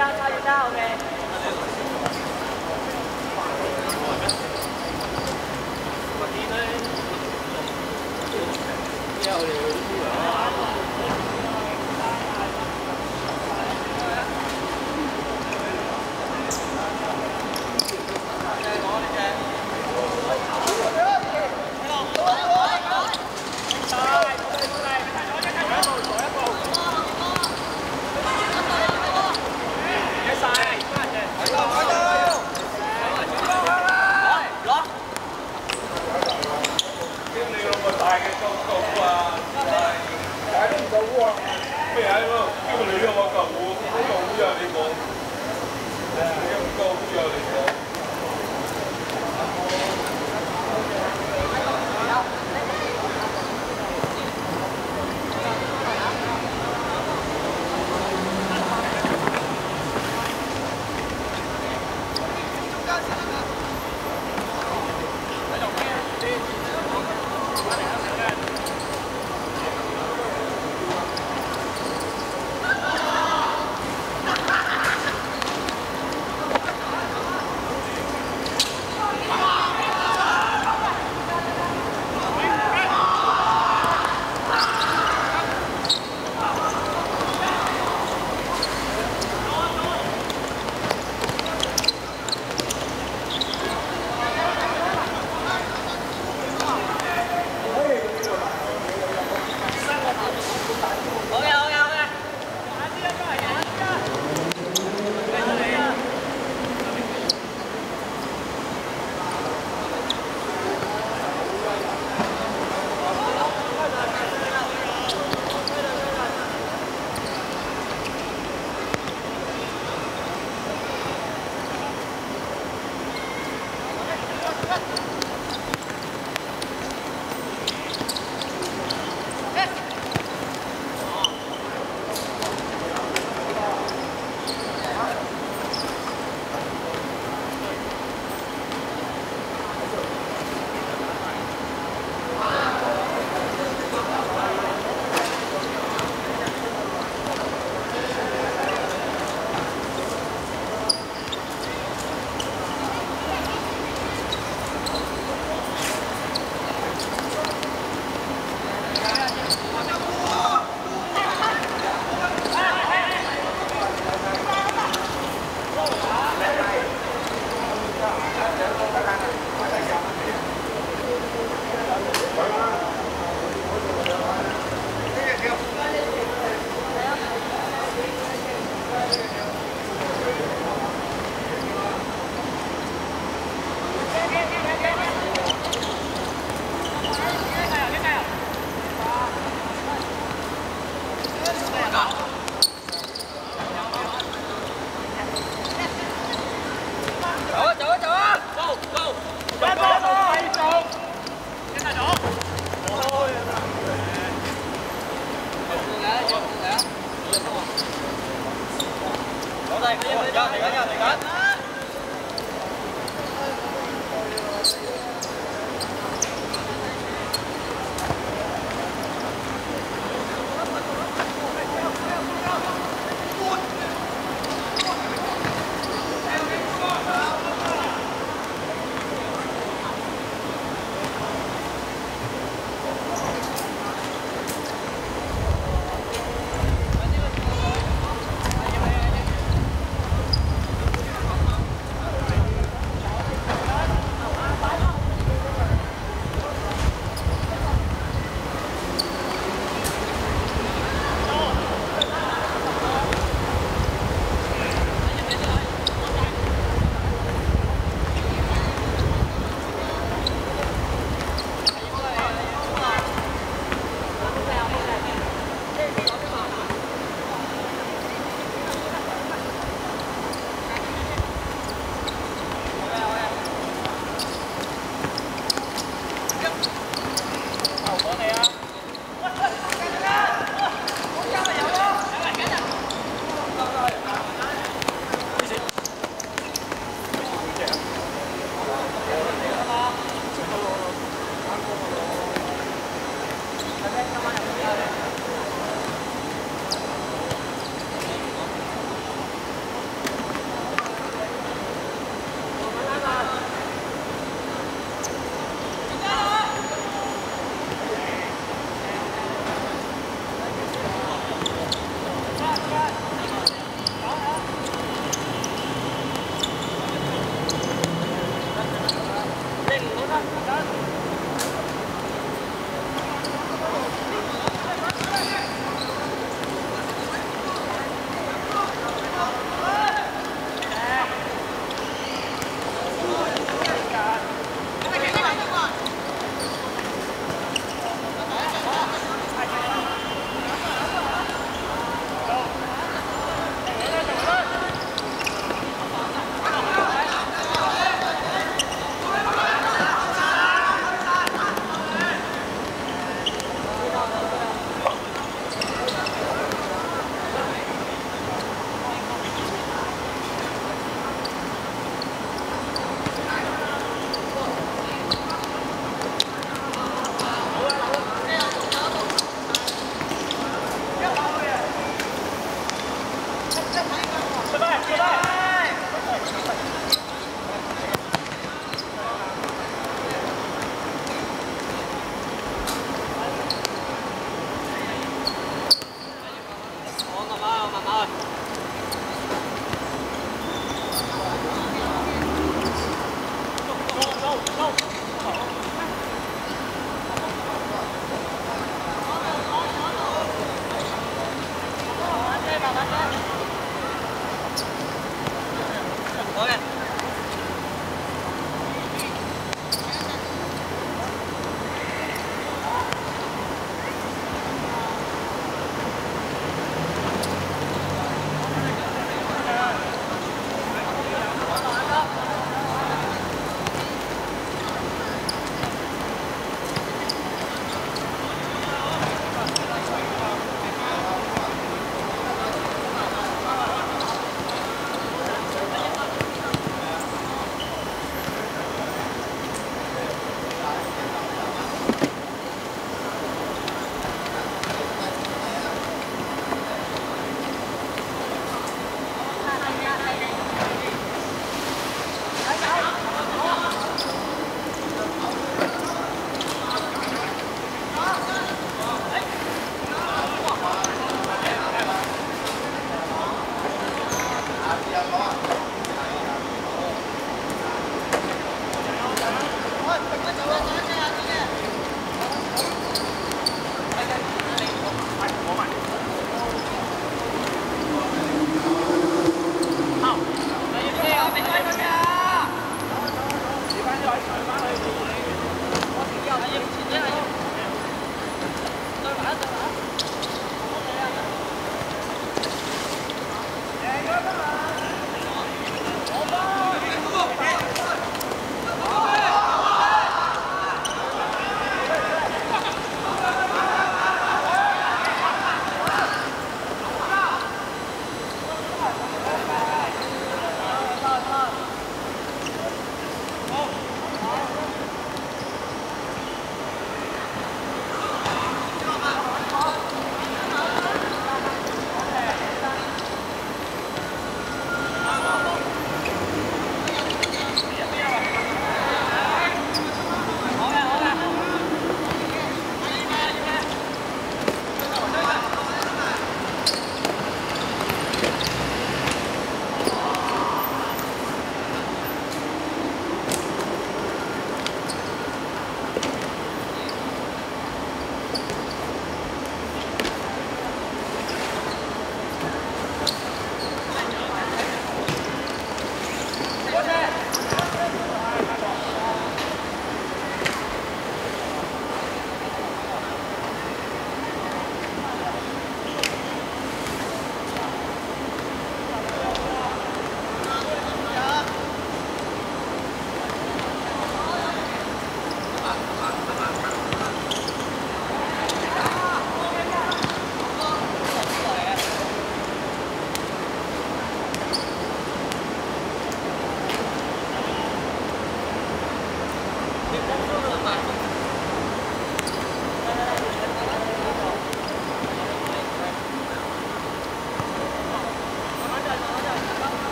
交叉要交嘅。之後你。Okay, I will.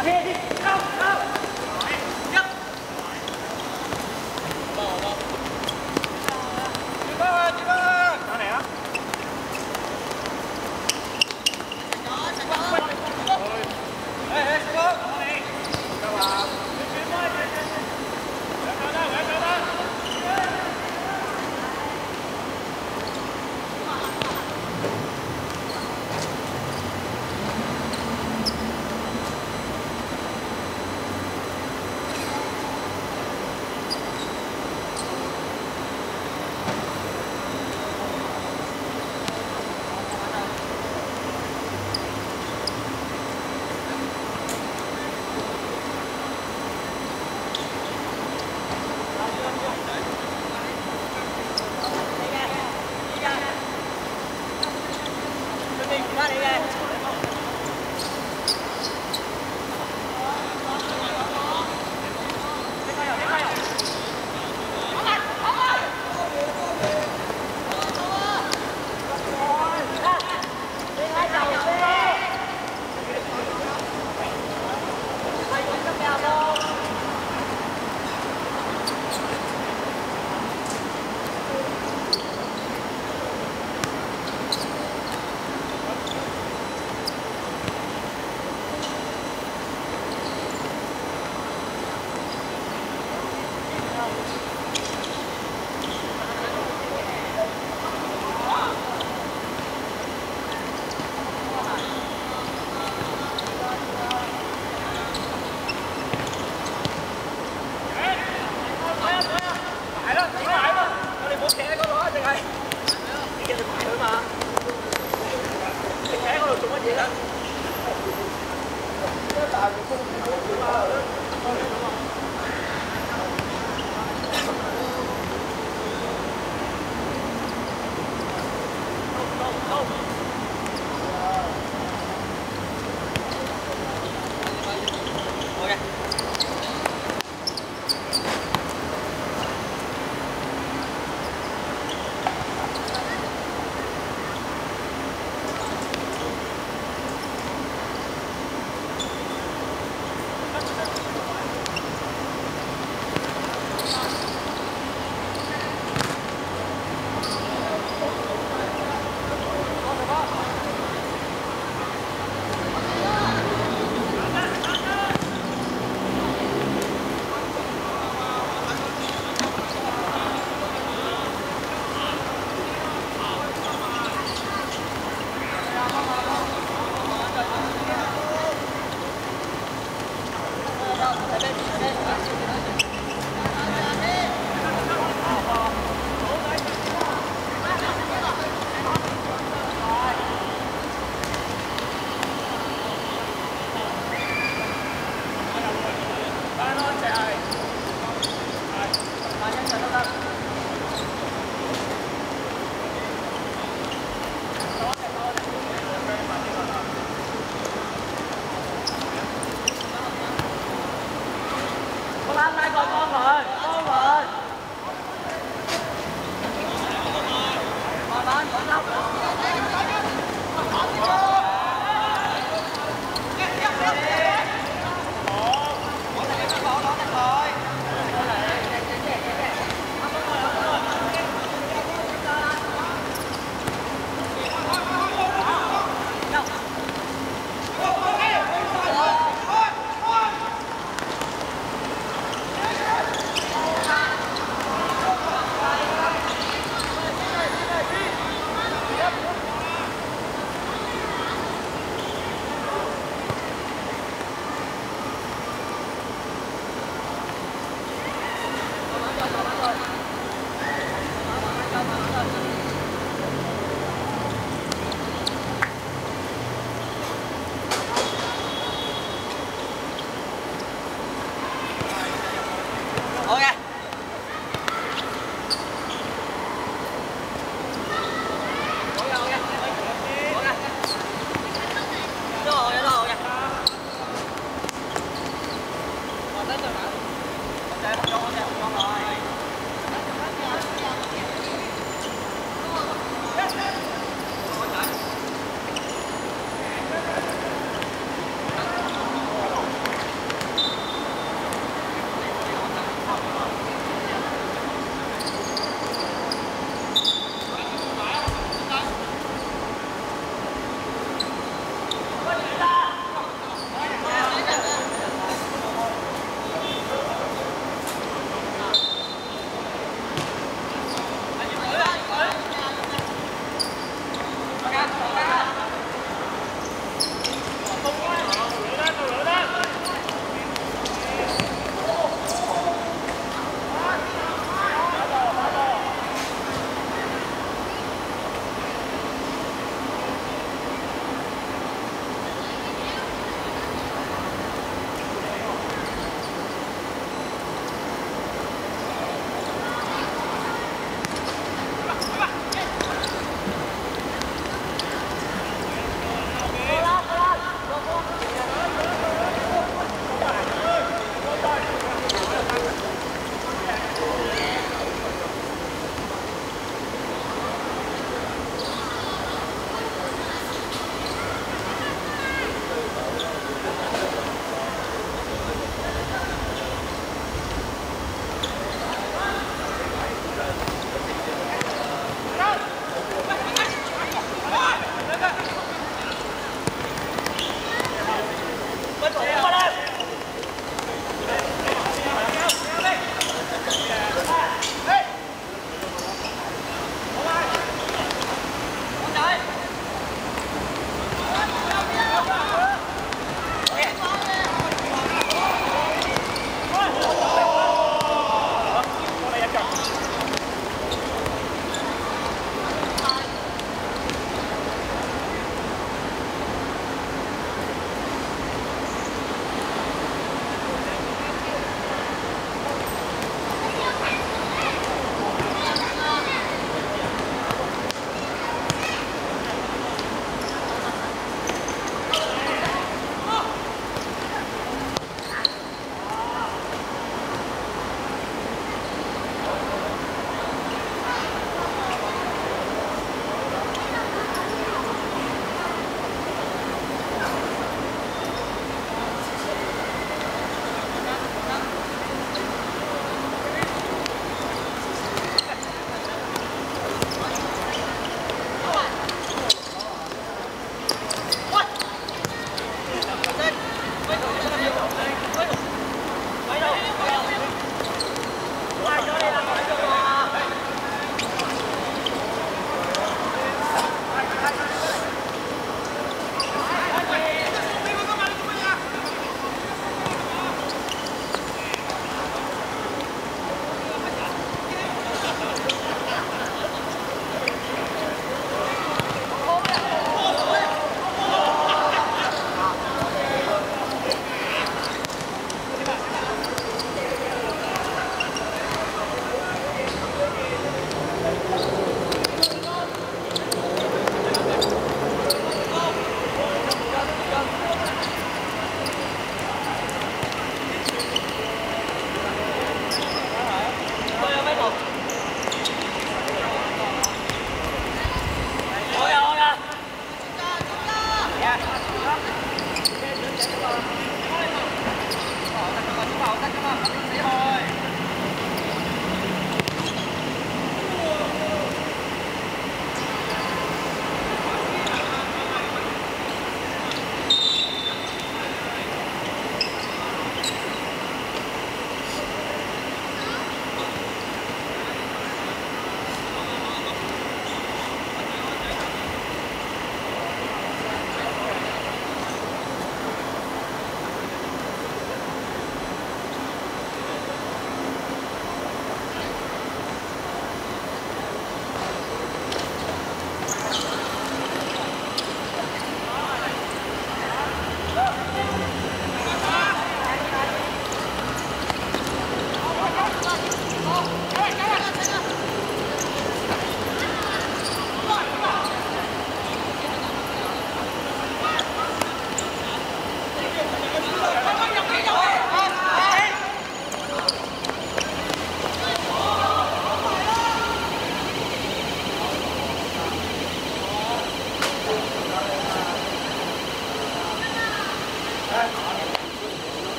Okay, go, go!